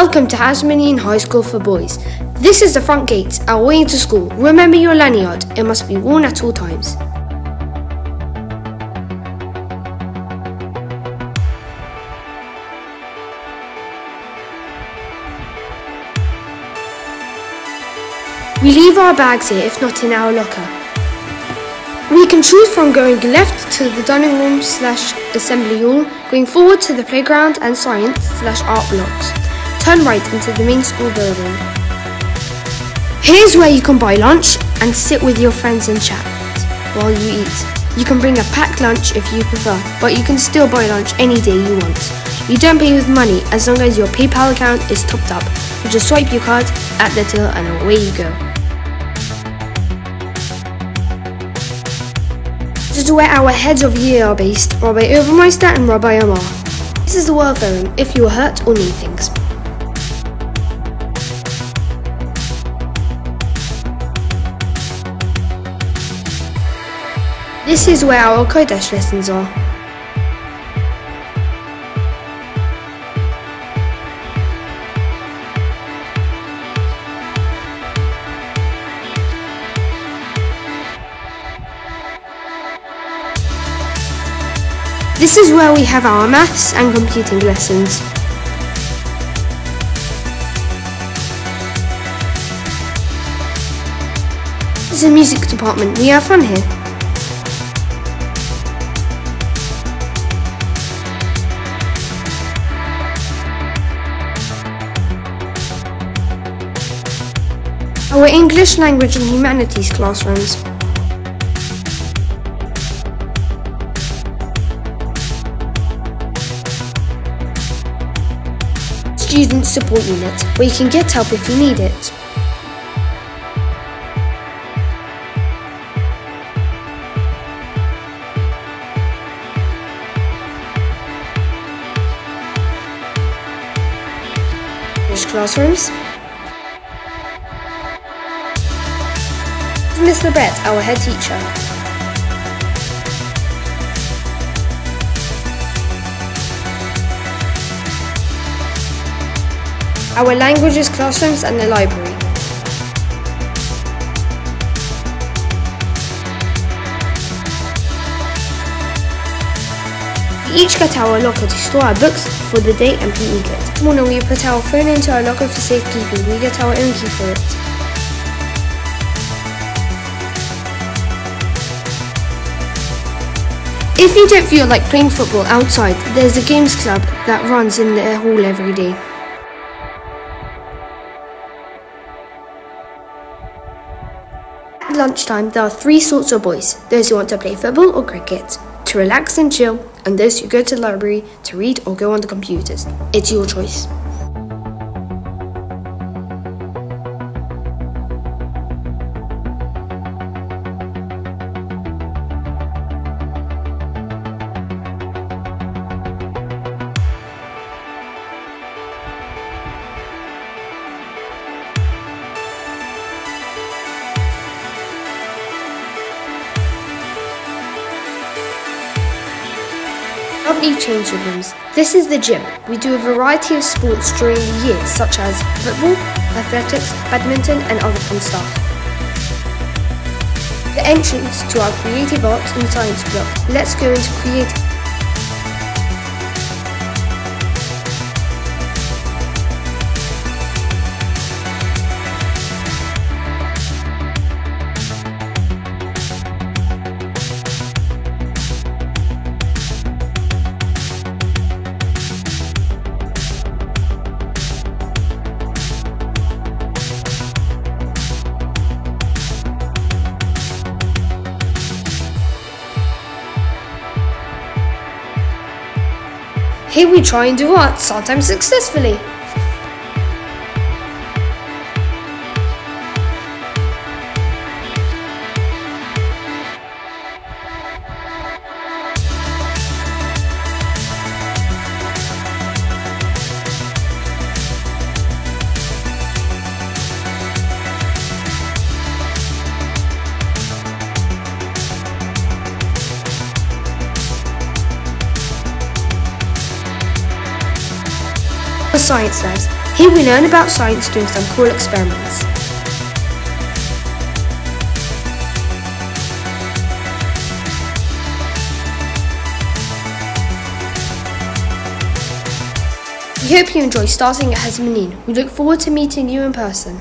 Welcome to Hasmonean High School for Boys. This is the front gate, our way into school. Remember your lanyard, it must be worn at all times. We leave our bags here if not in our locker. We can choose from going left to the dining room slash assembly hall, going forward to the playground and science slash art blocks. Turn right into the main school building. Here's where you can buy lunch and sit with your friends and chat while you eat. You can bring a packed lunch if you prefer, but you can still buy lunch any day you want. You don't pay with money as long as your PayPal account is topped up. You just swipe your card at the till and away you go. This is where our heads of year are based, Rabbi Overmeister and Rabbi Amar. This is the welfare room if you are hurt or need things. This is where our Kodesh lessons are. This is where we have our maths and computing lessons. Is the music department. We have fun here. English language and humanities classrooms. Student Support Unit, where you can get help if you need it. English classrooms. Miss Lebret, our head teacher. Our languages classrooms and the library. We each get our locker to store our books for the day and PE kit. Morning we put our phone into our locker for safekeeping. We get our own key for it. If you don't feel like playing football outside, there's a games club that runs in the hall every day. At lunchtime, there are three sorts of boys those who want to play football or cricket, to relax and chill, and those who go to the library to read or go on the computers. It's your choice. Lovely changing rooms. This is the gym. We do a variety of sports during the year, such as football, athletics, badminton, and other fun stuff. The entrance to our creative arts and science block. Let's go into creative. Here we try and do art, sometimes successfully. For Science Labs. Here we learn about science doing some cool experiments. We hope you enjoy starting at Hasmonean. We look forward to meeting you in person.